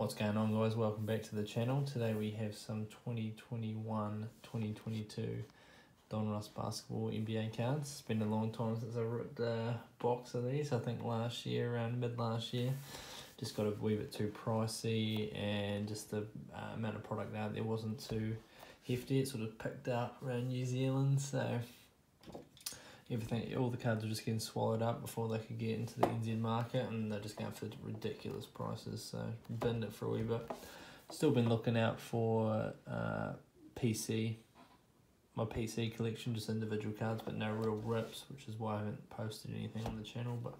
What's going on guys? Welcome back to the channel. Today we have some 2021-2022 Don Donruss Basketball NBA cards. It's been a long time since I ripped a box of these. I think last year, around mid last year. Just got a wee bit too pricey and just the uh, amount of product out there wasn't too hefty. It sort of picked up around New Zealand so everything, all the cards are just getting swallowed up before they could get into the NZ market, and they're just going for ridiculous prices. So binned it for a wee bit. Still been looking out for uh, PC, my PC collection, just individual cards, but no real rips, which is why I haven't posted anything on the channel. But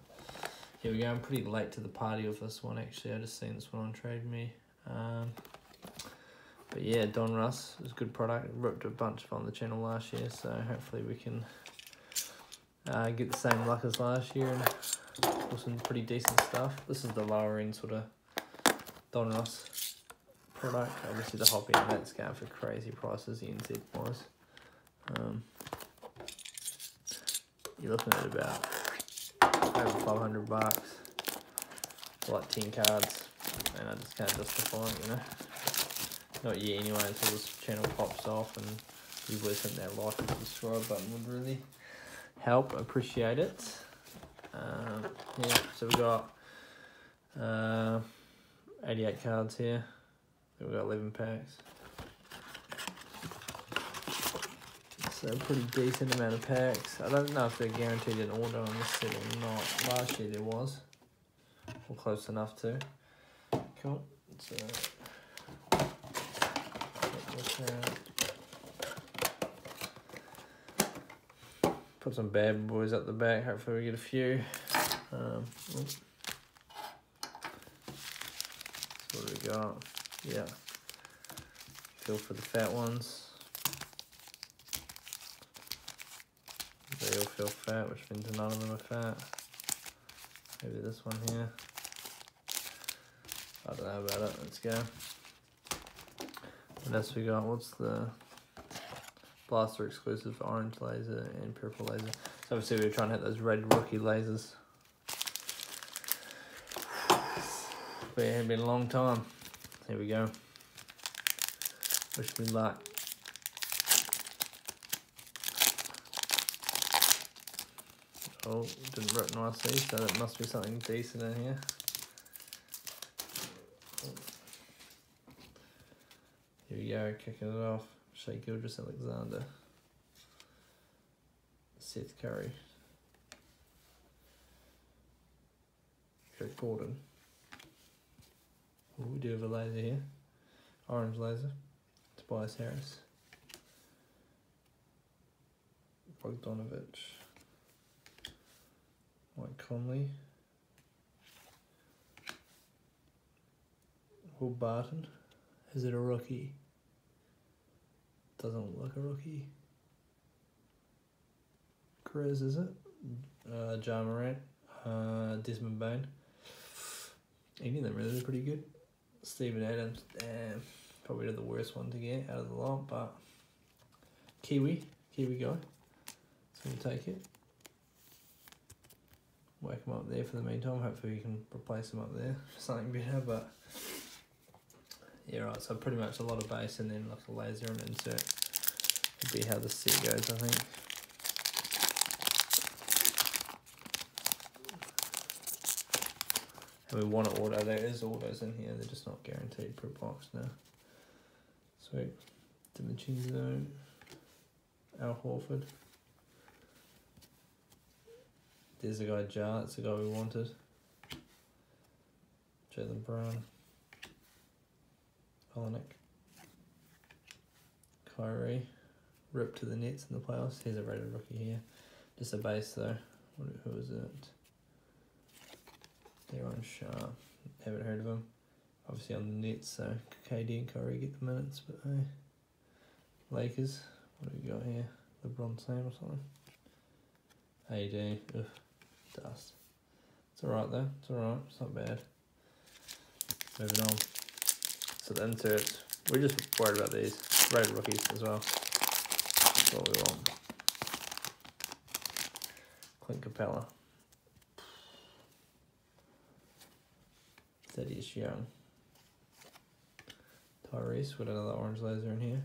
here we go. I'm pretty late to the party with this one. Actually, I just seen this one on Trade Me. Um, but yeah, Donruss is a good product. Ripped a bunch on the channel last year, so hopefully we can uh, get the same luck as last year and pull some pretty decent stuff. This is the lower end sort of Donruss product. Obviously the hobby and that's going for crazy prices, the NZ wise. Um, you're looking at about over 500 bucks like 10 cards and I just can't justify it, you know. Not yet anyway until this channel pops off and you would think that like and subscribe button would really help. Appreciate it. Um, yeah, so we've got uh, 88 cards here. We've got 11 packs. So a pretty decent amount of packs. I don't know if they're guaranteed an order on this set or not. Last year there was. Or close enough to. Cool. So, Put some bad boys up the back. Hopefully we get a few. Um, what do we got? Yeah. Feel for the fat ones. They all feel fat, which means none of them are fat. Maybe this one here. I don't know about it. Let's go. What else we got? What's the Blaster exclusive orange laser and purple laser. So obviously we are trying to hit those red rookie lasers. But it had been a long time. Here we go. Wish me luck. Oh, didn't rip nicely, so that must be something decent in here. Here we go, kicking it off. Shai Gilgeous-Alexander, Seth Curry, Eric Gordon. Ooh, we do have a laser here. Orange laser. Tobias Harris. Bogdanovich. Mike Conley. Will Barton. Is it a rookie? Doesn't look a rookie. Chris, is it? Uh, Ja Morant, uh, Desmond Bane. Any of them really are pretty good. Steven Adams, damn, probably the worst one to get out of the lot, but Kiwi, Kiwi guy. So we'll take it. Whack him up there for the meantime. Hopefully we can replace him up there for something better, but yeah, right, so pretty much a lot of base and then like a laser and insert would be how the set goes, I think. And we want to order, there is orders in here, they're just not guaranteed per box now. Sweet. DiVincenzo, Al Horford. There's the guy Ja, that's the guy we wanted. Jaylen Brown. Olynyk. Kyrie. Ripped to the Nets in the playoffs. Here's a rated rookie here. Just a base though. Who is it? Day'Ron Sharpe. Haven't heard of him. Obviously on the Nets, so KD and Kyrie get the minutes, but hey. Lakers. What do we got here? LeBron Sam or something? AD. Ugh. Dust. It's alright though. It's alright. It's not bad. Moving on. The inserts, we're just worried about these. Rated rookies as well. That's what we want. Clint Capela. Thaddeus Young. Tyrese with another orange laser in here.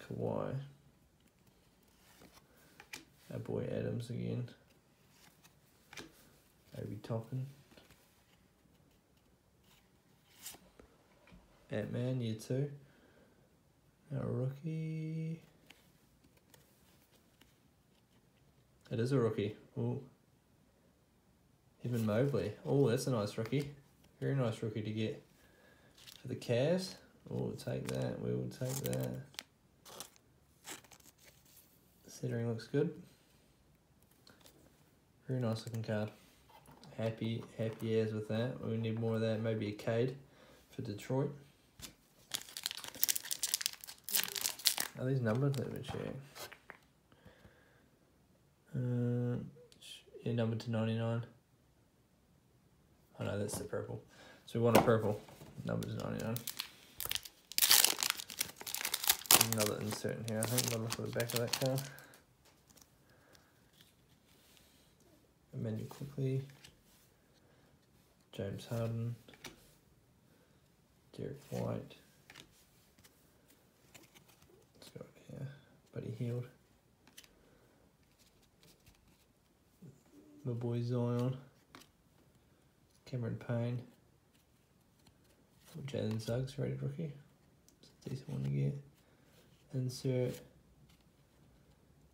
Kawhi. Our boy Adams again. Obi Toppin. Ant Man, year two. Our rookie. It is a rookie. Oh. Evan Mobley. Oh, that's a nice rookie. Very nice rookie to get for the Cavs. Oh, we'll take that. We will take that. Centering looks good. Very nice looking card. Happy, happy as with that. We need more of that. Maybe a Cade for Detroit. Are these numbered? Let me check. Uh, yeah, numbered to 99. Oh no, that's the purple. So we want a purple. Number to 99. Another insert in here, I think. I'll look at the back of that card. Menu quickly. James Harden. Derrick White. Let's go here. Buddy Hield. My boy Zion. Cameron Payne. Jalen Suggs, rated rookie. It's a decent one to get. Insert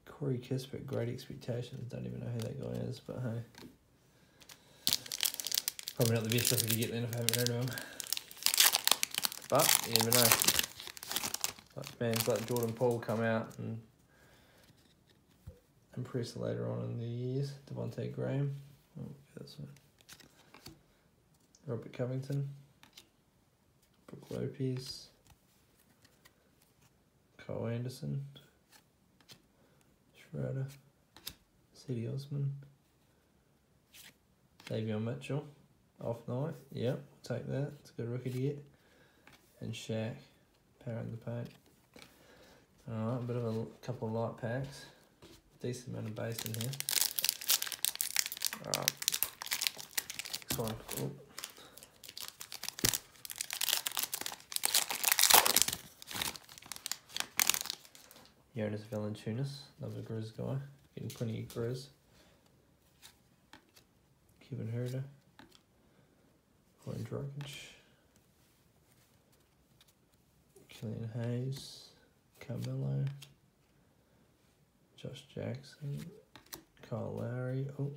Corey Kispert, great expectations. Don't even know who that guy is, but hey. Probably not the best rookie to get then if I haven't heard of him. But you never know. Fans like Jordan Poole come out and impress later on in the years. Devontae Graham. Oh, one. Robert Covington. Brook Lopez. Kyle Anderson. Schroeder. Cedi Osman. Davion Mitchell. Off night. Yep, take that. It's a good rookie to get. And Shaq. Power the paint. Alright, a bit of a couple of light packs. Decent amount of base in here. Alright. Next one. Ooh. Jonas another Grizz guy, getting plenty of Grizz. Kevin Huerter, Goran Dragic, Killian Hayes, Carmelo, Josh Jackson, Kyle Lowry, oh,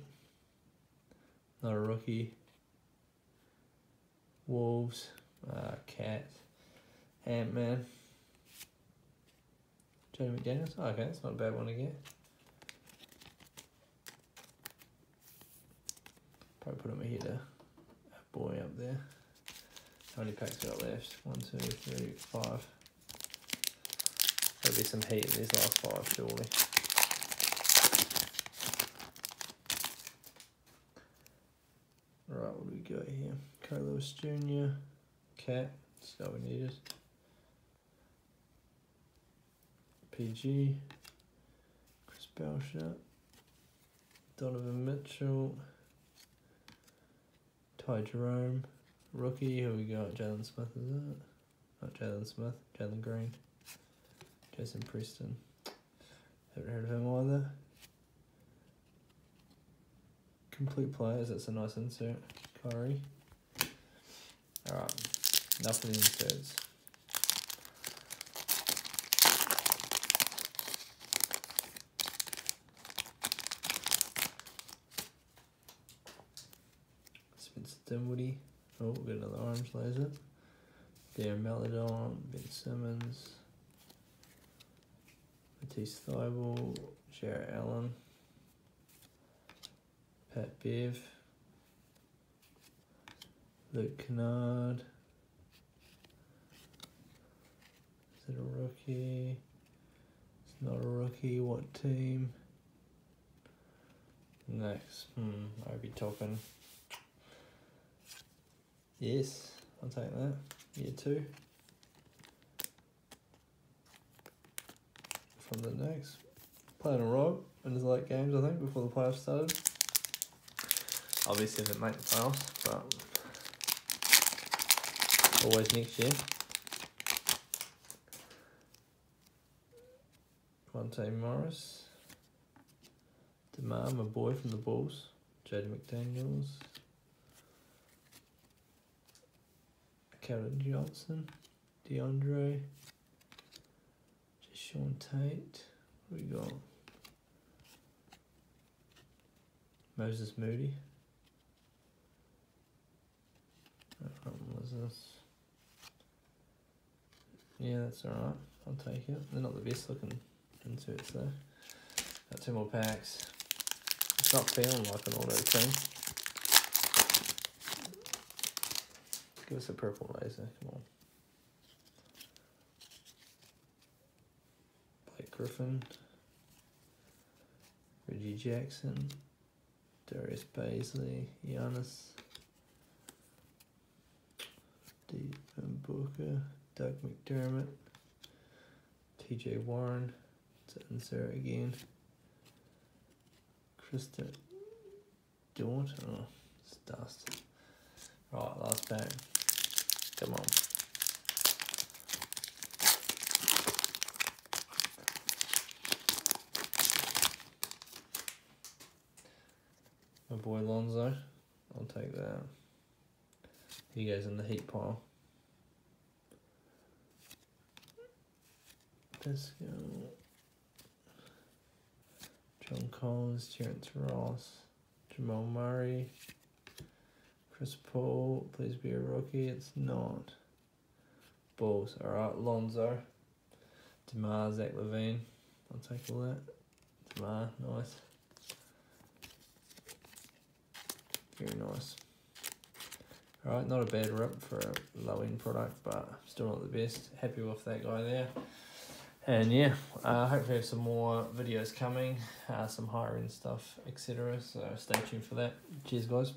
not a rookie. Wolves, uh, Cat, Ant Man. Jody McDaniels. Oh, okay, that's not a bad one again. Probably put him a hitter. A boy up there. How many packs got left? One, two, three, five. There'll be some heat in these last five, surely. Right, what do we got here? Carlos Jr. Cat. All we needed. PG, Chris Boucher, Donovan Mitchell, Ty Jerome, rookie. Who we got? Jalen Smith, is it? Not Jalen Smith, Jalen Green, Jason Preston. Haven't heard of him either. Complete players, that's a nice insert. Kyrie. Alright, enough of the inserts. Spencer Dinwiddie. Oh, we've got another orange laser. Darren Melodon, Ben Simmons, Matisse Thybulle, Jarrett Allen, Pat Bev, Luke Kennard. Is it a rookie? It's not a rookie. What team? Next, hmm, Obi Toppin. Yes, I'll take that. Year two. from the next. Playing a rock in his late games, I think, before the playoffs started. Obviously, they make the playoffs, but always next year. Monte Morris. DeMar, my boy from the Bulls. JD McDaniels. Kevin Johnson. DeAndre. Sean Tate. What we got? Moses Moody. What was this? Yeah, that's alright. I'll take it. They're not the best looking inserts though. Got two more packs. It's not feeling like an auto thing. Give us a purple laser, come on. Griffin. Reggie Jackson. Darius Bazley. Giannis. Devin Booker. Doug McDermott. TJ Warren. To insert again. Krista Daunt. Oh, it's dust. Right, last pack. Come on. Boy Lonzo. I'll take that. He goes in the heat pile. Bisco. John Collins, Terrence Ross, Jamal Murray, Chris Paul. Please be a rookie. It's not. Bulls. Alright, Lonzo. Demar, Zach LaVine. I'll take all that. Demar, nice. Very nice. Alright, not a bad rip for a low end product, but still not the best. Happy with that guy there. And yeah, uh, hopefully have some more videos coming, uh, some higher end stuff, etc. So stay tuned for that. Cheers, guys.